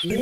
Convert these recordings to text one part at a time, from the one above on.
Yo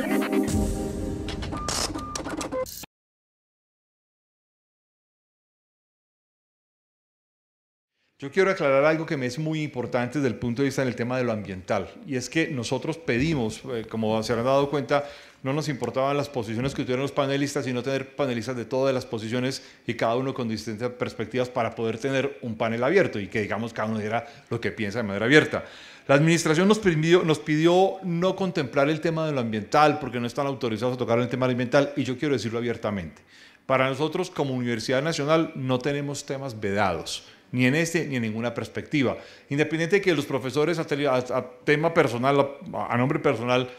quiero aclarar algo que me es muy importante desde el punto de vista del tema de lo ambiental, y es que nosotros pedimos, eh, como se han dado cuenta, no nos importaban las posiciones que tuvieron los panelistas, sino tener panelistas de todas las posiciones y cada uno con distintas perspectivas para poder tener un panel abierto y que digamos cada uno diera lo que piensa de manera abierta. La administración nos pidió, nos pidió no contemplar el tema de lo ambiental porque no están autorizados a tocar el tema ambiental y yo quiero decirlo abiertamente. Para nosotros como Universidad Nacional no tenemos temas vedados ni en este ni en ninguna perspectiva. Independiente de que los profesores a, tema personal, a nombre personal,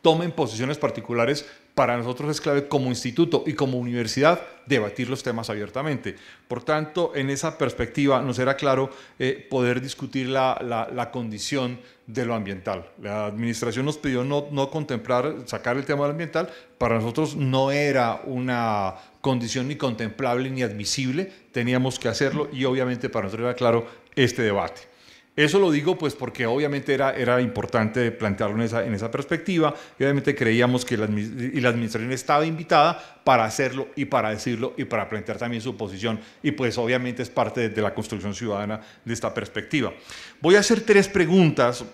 tomen posiciones particulares, para nosotros es clave como instituto y como universidad debatir los temas abiertamente. Por tanto, en esa perspectiva nos era claro eh, poder discutir la, la, condición de lo ambiental. La administración nos pidió no, no contemplar, sacar el tema ambiental, para nosotros no era una condición ni contemplable ni admisible, teníamos que hacerlo y obviamente para nosotros era claro este debate. Eso lo digo pues porque obviamente era, era importante plantearlo en esa, en esa perspectiva y obviamente creíamos que la, y la administración estaba invitada para hacerlo y para decirlo y para plantear también su posición y pues obviamente es parte de la construcción ciudadana de esta perspectiva. Voy a hacer tres preguntas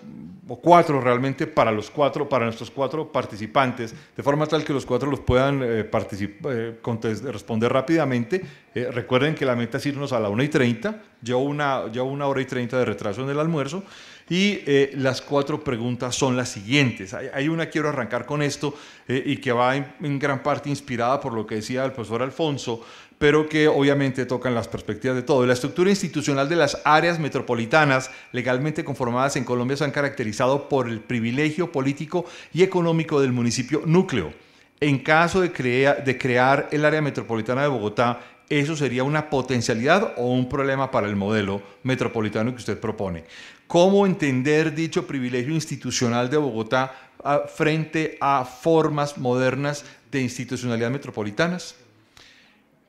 o cuatro realmente para los cuatro, para nuestros cuatro participantes, de forma tal que los cuatro los puedan eh, eh, responder rápidamente. Eh, recuerden que la meta es irnos a la 1 y 30, yo una, una hora y 30 de retraso en el almuerzo, y las cuatro preguntas son las siguientes. Hay, una, quiero arrancar con esto, y que va en, gran parte inspirada por lo que decía el profesor Alfonso, pero que obviamente tocan las perspectivas de todo. La estructura institucional de las áreas metropolitanas legalmente conformadas en Colombia se han caracterizado por el privilegio político y económico del municipio núcleo. En caso de, de crear el área metropolitana de Bogotá, ¿eso sería una potencialidad o un problema para el modelo metropolitano que usted propone? ¿Cómo entender dicho privilegio institucional de Bogotá ah, frente a formas modernas de institucionalidad metropolitanas?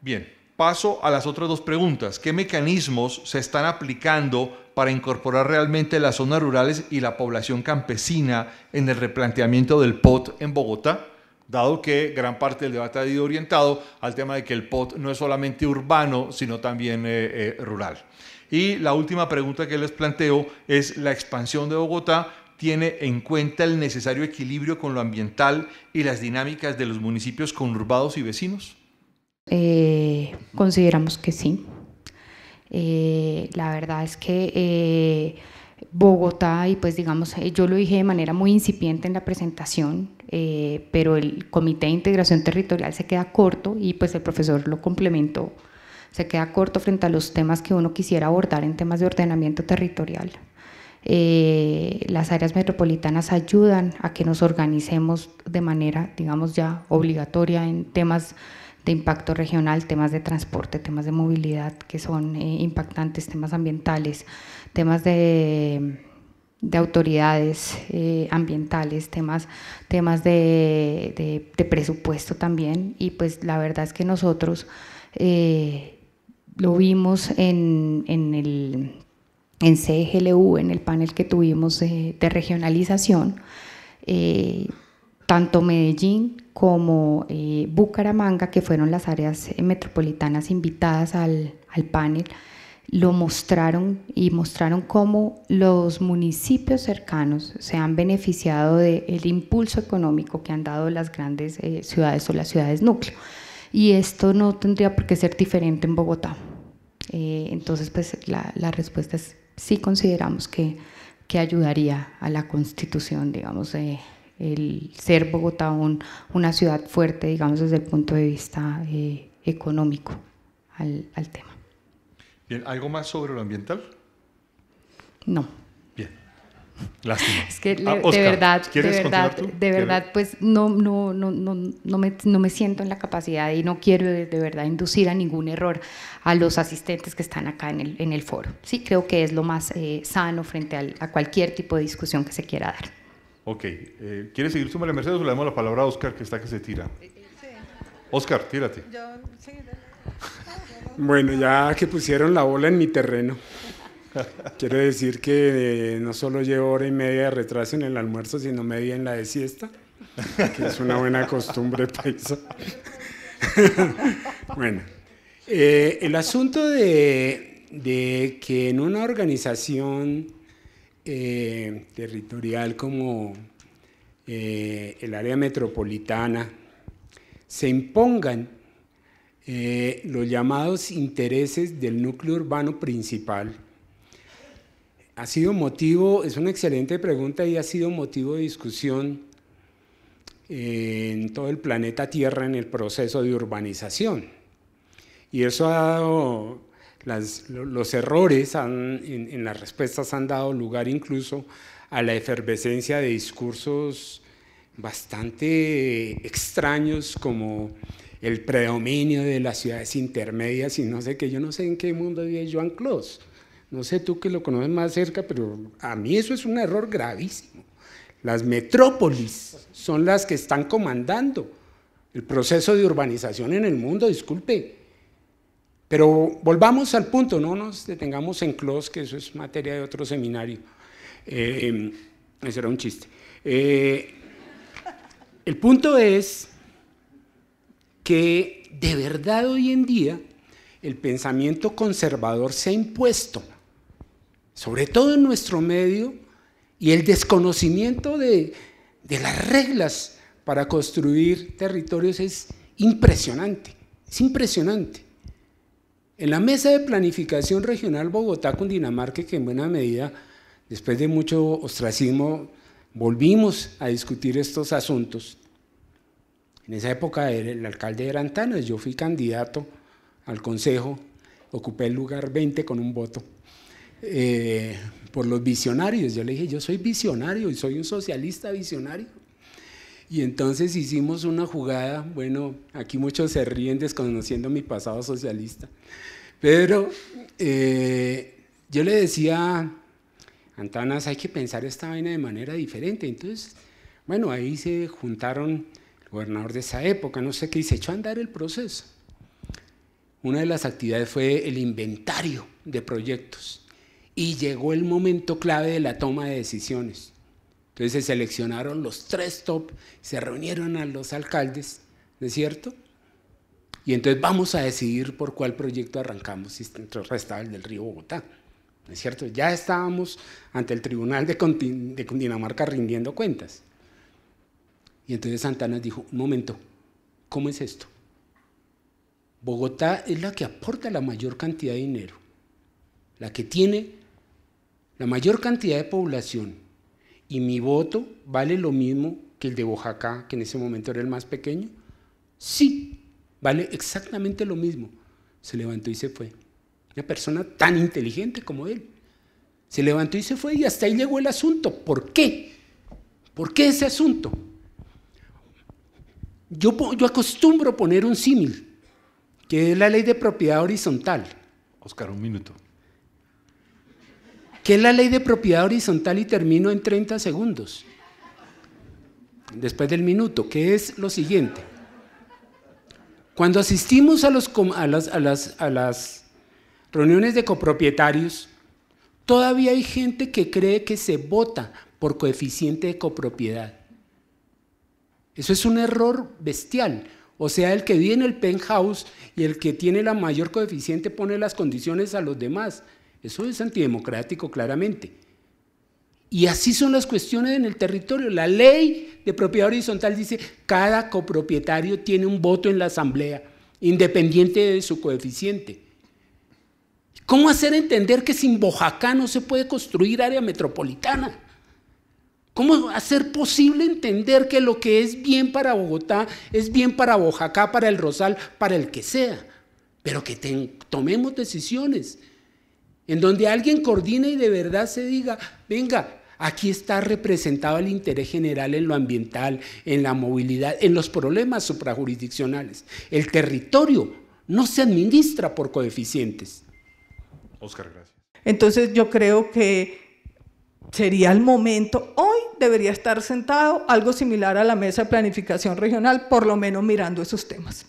Bien, paso a las otras dos preguntas. ¿Qué mecanismos se están aplicando para incorporar realmente las zonas rurales y la población campesina en el replanteamiento del POT en Bogotá? Dado que gran parte del debate ha ido orientado al tema de que el POT no es solamente urbano, sino también eh, eh, rural. Y la última pregunta que les planteo es, ¿la expansión de Bogotá tiene en cuenta el necesario equilibrio con lo ambiental y las dinámicas de los municipios conurbados y vecinos? Eh, consideramos que sí. La verdad es que Bogotá, y pues digamos, yo lo dije de manera muy incipiente en la presentación, pero el Comité de Integración Territorial se queda corto y pues el profesor lo complementó, se queda corto frente a los temas que uno quisiera abordar en temas de ordenamiento territorial. las áreas metropolitanas ayudan a que nos organicemos de manera, digamos, ya obligatoria en temas de impacto regional, temas de transporte, temas de movilidad que son eh, impactantes, temas ambientales, temas de, autoridades eh, ambientales, temas, temas de, presupuesto también. Y pues la verdad es que nosotros eh, lo vimos en, el en CGLU, en el panel que tuvimos de regionalización, tanto Medellín como eh, Bucaramanga, que fueron las áreas eh, metropolitanas invitadas al, panel, lo mostraron y mostraron cómo los municipios cercanos se han beneficiado del impulso económico que han dado las grandes eh, ciudades o las ciudades núcleo. Y esto no tendría por qué ser diferente en Bogotá. entonces, pues la, respuesta es sí consideramos que, que ayudaría a la constitución, digamos, de el ser Bogotá una ciudad fuerte, digamos, desde el punto de vista eh, económico al, tema. Bien, ¿algo más sobre lo ambiental? No. Bien. Lástima. Es que ah, de verdad, de verdad, de verdad, pues no, no, no, no, no, me, no me siento en la capacidad y no quiero de, verdad inducir a ningún error a los asistentes que están acá en el, en el foro. Sí, creo que es lo más eh, sano frente a cualquier tipo de discusión que se quiera dar. Ok, eh, ¿quieres seguir su María Mercedes o le damos la palabra a Oscar que está que se tira? Oscar, tírate. Bueno, ya que pusieron la bola en mi terreno, quiero decir que eh, no solo llevo hora y media de retraso en el almuerzo, sino media en la de siesta. que es una buena costumbre paisa. bueno, eh, el asunto de, que en una organización eh, territorial como el área metropolitana se impongan los llamados intereses del núcleo urbano principal, ha sido motivo, es una excelente pregunta y ha sido motivo de discusión en todo el planeta Tierra en el proceso de urbanización. Y eso ha dado, los errores en, las respuestas han dado lugar incluso a la efervescencia de discursos bastante extraños como el predominio de las ciudades intermedias y no sé qué, yo no sé en qué mundo vive Joan Clos. No sé tú que lo conoces más cerca, pero a mí eso es un error gravísimo. Las metrópolis son las que están comandando el proceso de urbanización en el mundo, disculpe. Pero volvamos al punto, no nos detengamos en close, que eso es materia de otro seminario. Eh, eso era un chiste. Eh, el punto es que de verdad hoy en día el pensamiento conservador se ha impuesto, sobre todo en nuestro medio, y el desconocimiento de, las reglas para construir territorios es impresionante, es impresionante. En la mesa de planificación regional Bogotá-Cundinamarca, que en buena medida, después de mucho ostracismo, volvimos a discutir estos asuntos. En esa época el alcalde era Antanas, yo fui candidato al consejo, ocupé el lugar 20 con un voto. Eh, por los visionarios. Yo le dije, yo soy visionario y soy un socialista visionario. Y entonces hicimos una jugada, bueno, aquí muchos se ríen desconociendo mi pasado socialista, pero eh, yo le decía, Antanas, hay que pensar esta vaina de manera diferente. Entonces, bueno, ahí se juntaron gobernador de esa época, no sé qué, y se echó a andar el proceso. Una de las actividades fue el inventario de proyectos y llegó el momento clave de la toma de decisiones. Entonces se seleccionaron los tres top, se reunieron a los alcaldes, ¿no es cierto? Y entonces vamos a decidir por cuál proyecto arrancamos, si estaba el del río Bogotá, ¿no es cierto? Ya estábamos ante el Tribunal de, Cundinamarca rindiendo cuentas. Y entonces Santana dijo, un momento, ¿cómo es esto? Bogotá es la que aporta la mayor cantidad de dinero, la que tiene la mayor cantidad de población y mi voto vale lo mismo que el de Oaxaca, que en ese momento era el más pequeño? Sí, vale exactamente lo mismo. Se levantó y se fue. Una persona tan inteligente como él. Se levantó y se fue y hasta ahí llegó el asunto. ¿Por qué? ¿Por qué ese asunto? Yo, yo acostumbro poner un símil, que es la ley de propiedad horizontal. Oscar, un minuto. ¿Qué es la ley de propiedad horizontal? Y termino en 30 segundos. Después del minuto, que es lo siguiente. Cuando asistimos a, los, a, las, a, las, a las reuniones de copropietarios, todavía hay gente que cree que se vota por coeficiente de copropiedad. Eso es un error bestial. O sea, el que vive en el penthouse y el que tiene la mayor coeficiente pone las condiciones a los demás. Eso es antidemocrático claramente. Y así son las cuestiones en el territorio. La ley de propiedad horizontal dice cada copropietario tiene un voto en la asamblea, independiente de su coeficiente. ¿Cómo hacer entender que sin Bojacá no se puede construir área metropolitana? ¿Cómo hacer posible entender que lo que es bien para Bogotá es bien para Bojacá, para el Rosal, para el que sea? Pero que tomemos decisiones en donde alguien coordine y de verdad se diga, venga, aquí está representado el interés general en lo ambiental, en la movilidad, en los problemas suprajurisdiccionales. El territorio no se administra por coeficientes. Oscar, gracias. Entonces yo creo que sería el momento, hoy debería estar sentado algo similar a la mesa de planificación regional, por lo menos mirando esos temas.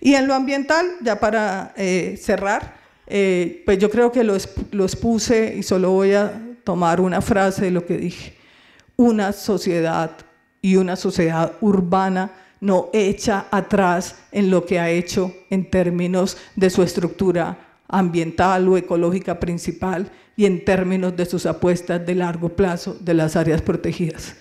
Y en lo ambiental, ya para eh, cerrar, eh, pues yo creo que lo, expuse y solo voy a tomar una frase de lo que dije. Una sociedad y una sociedad urbana no echa atrás en lo que ha hecho en términos de su estructura ambiental o ecológica principal y en términos de sus apuestas de largo plazo de las áreas protegidas.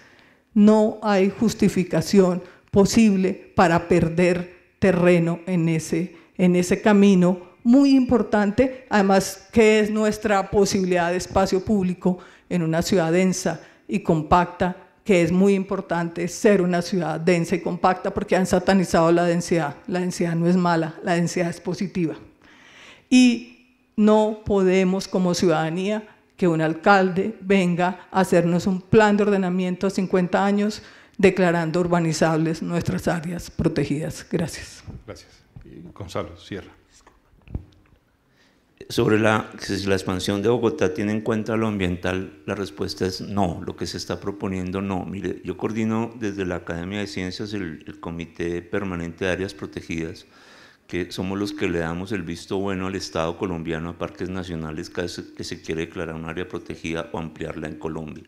No hay justificación posible para perder terreno en ese, en ese camino muy importante, además que es nuestra posibilidad de espacio público en una ciudad densa y compacta, que es muy importante ser una ciudad densa y compacta porque han satanizado la densidad. La densidad no es mala, la densidad es positiva. Y no podemos como ciudadanía que un alcalde venga a hacernos un plan de ordenamiento a 50 años declarando urbanizables nuestras áreas protegidas. Gracias. Gracias. Gonzalo, cierra. Sobre la, si la expansión de Bogotá tiene en cuenta lo ambiental, la respuesta es no, lo que se está proponiendo no. Mire, yo coordino desde la Academia de Ciencias el, el Comité Permanente de Áreas Protegidas, que somos los que le damos el visto bueno al Estado colombiano a parques nacionales que se quiere declarar un área protegida o ampliarla en Colombia.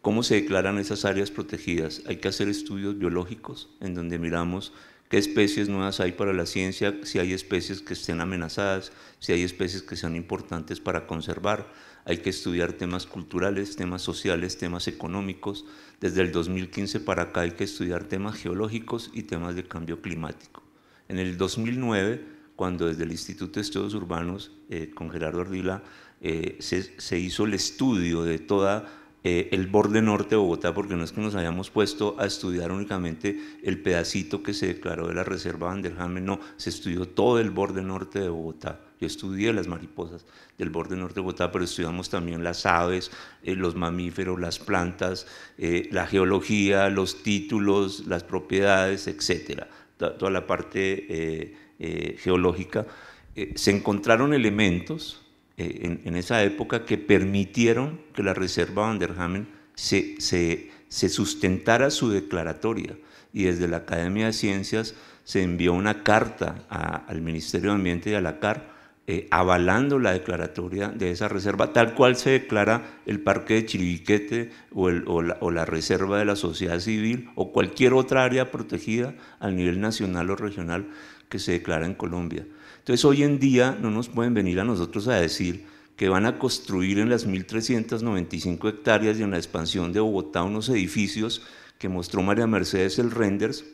¿Cómo se declaran esas áreas protegidas? Hay que hacer estudios biológicos en donde miramos qué especies nuevas hay para la ciencia, si hay especies que estén amenazadas, si hay especies que sean importantes para conservar. Hay que estudiar temas culturales, temas sociales, temas económicos. Desde el 2015 para acá hay que estudiar temas geológicos y temas de cambio climático. En el 2009, cuando desde el Instituto de Estudios Urbanos, eh, con Gerardo Ardila, eh, se, hizo el estudio de toda eh, el borde norte de Bogotá, porque no es que nos hayamos puesto a estudiar únicamente el pedacito que se declaró de la Reserva Vanderhamen, no, se estudió todo el borde norte de Bogotá. Yo estudié las mariposas del borde norte de Bogotá, pero estudiamos también las aves, los mamíferos, las plantas, la geología, los títulos, las propiedades, etcétera toda la parte eh, eh, geológica, eh, se encontraron elementos en, esa época que permitieron que la Reserva Vanderhamen se, se, se sustentara su declaratoria. Y desde la Academia de Ciencias se envió una carta al Ministerio de Ambiente y a la CAR eh, avalando la declaratoria de esa reserva, tal cual se declara el Parque de Chiribiquete o, la, Reserva de la Sociedad Civil o cualquier otra área protegida a nivel nacional o regional que se declara en Colombia. Entonces hoy en día no nos pueden venir a nosotros a decir que van a construir en las 1.395 hectáreas y en la expansión de Bogotá unos edificios que mostró María Mercedes el Renders,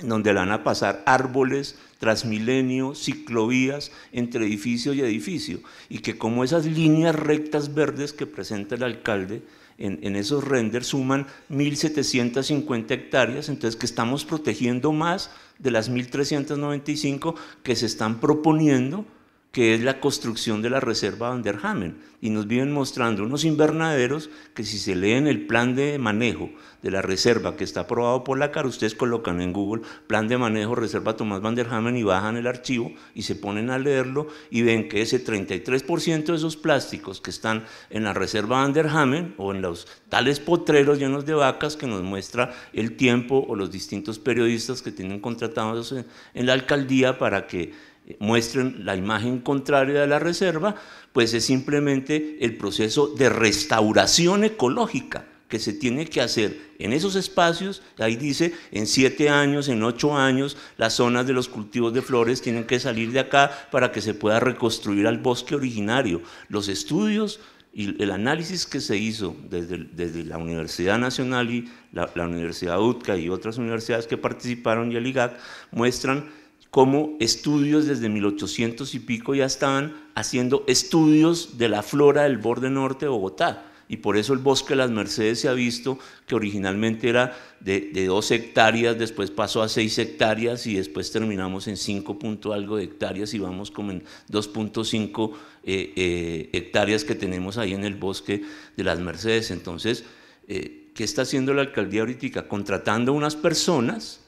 donde van a pasar árboles, transmilenio, ciclovías entre edificio y edificio, y que como esas líneas rectas verdes que presenta el alcalde en, en esos renders suman 1.750 hectáreas, entonces que estamos protegiendo más de las 1.395 que se están proponiendo que es la construcción de la reserva Vanderhamen. Y nos viven mostrando unos invernaderos que si se leen el plan de manejo de la reserva que está aprobado por la CAR, ustedes colocan en Google plan de manejo reserva Tomás Vanderhamen y bajan el archivo y se ponen a leerlo y ven que ese 33% de esos plásticos que están en la reserva Vanderhamen o en los tales potreros llenos de vacas que nos muestra el tiempo o los distintos periodistas que tienen contratados en la alcaldía para que muestren la imagen contraria de la reserva, pues es simplemente el proceso de restauración ecológica que se tiene que hacer en esos espacios, ahí dice, en siete años, en ocho años, las zonas de los cultivos de flores tienen que salir de acá para que se pueda reconstruir al bosque originario. Los estudios y el análisis que se hizo desde, la Universidad Nacional y la, la Universidad UTCA y otras universidades que participaron y el IGAC muestran como estudios desde 1800 y pico ya estaban haciendo estudios de la flora del borde norte de Bogotá. Y por eso el bosque de las Mercedes se ha visto que originalmente era de, dos hectáreas, después pasó a seis hectáreas y después terminamos en 5 punto algo de hectáreas y vamos como en 2.5 eh, eh, hectáreas que tenemos ahí en el bosque de las Mercedes. Entonces, eh, ¿qué está haciendo la alcaldía ahorita? Contratando unas personas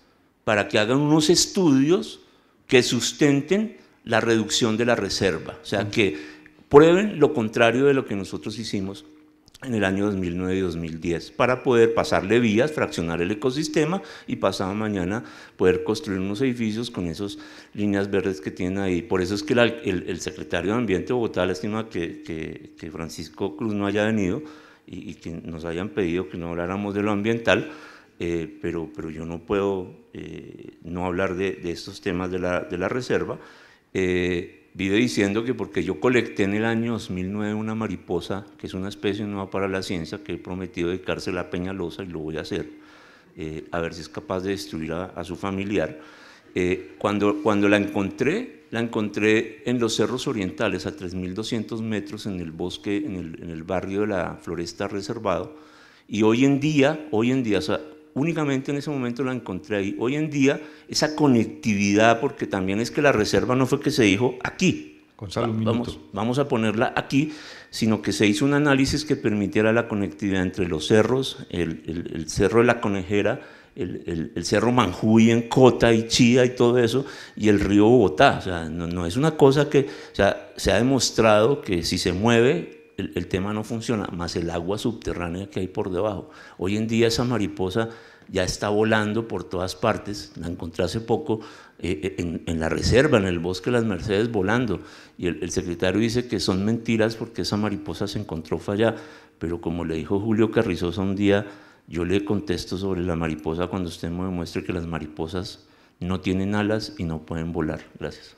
para que hagan unos estudios que sustenten la reducción de la reserva, o sea, que prueben lo contrario de lo que nosotros hicimos en el año 2009 y 2010, para poder pasarle vías, fraccionar el ecosistema y pasado mañana poder construir unos edificios con esas líneas verdes que tienen ahí. Por eso es que el, secretario de Ambiente de Bogotá, lástima que, Francisco Cruz no haya venido y, y, que nos hayan pedido que no habláramos de lo ambiental, eh, pero, pero yo no puedo eh, no hablar de, de, estos temas de la, de la reserva. Eh, vive diciendo que porque yo colecté en el año 2009 una mariposa, que es una especie nueva para la ciencia, que he prometido dedicarse a peñalosa y lo voy a hacer, a ver si es capaz de destruir a, a su familiar. cuando, cuando la encontré, la encontré en los cerros orientales, a 3.200 metros en el bosque, en el, en el, barrio de la Floresta Reservado. Y hoy en día, hoy en día, o sea, únicamente en ese momento la encontré ahí. Hoy en día, esa conectividad, porque también es que la reserva no fue que se dijo aquí, vamos, vamos a ponerla aquí, sino que se hizo un análisis que permitiera la conectividad entre los cerros, el, el, el cerro de la conejera, el, el, Cerro Manjuy en Cota y Chía y todo eso, y el río Bogotá. O sea, no, no es una cosa que, o sea, se ha demostrado que si se mueve, el, tema no funciona, más el agua subterránea que hay por debajo. Hoy en día esa mariposa ya está volando por todas partes, la encontré hace poco eh, en, en, la reserva, en el bosque de las Mercedes volando, y el, el secretario dice que son mentiras porque esa mariposa se encontró fallada, pero como le dijo Julio Carrizosa un día, yo le contesto sobre la mariposa cuando usted me demuestre que las mariposas no tienen alas y no pueden volar. Gracias.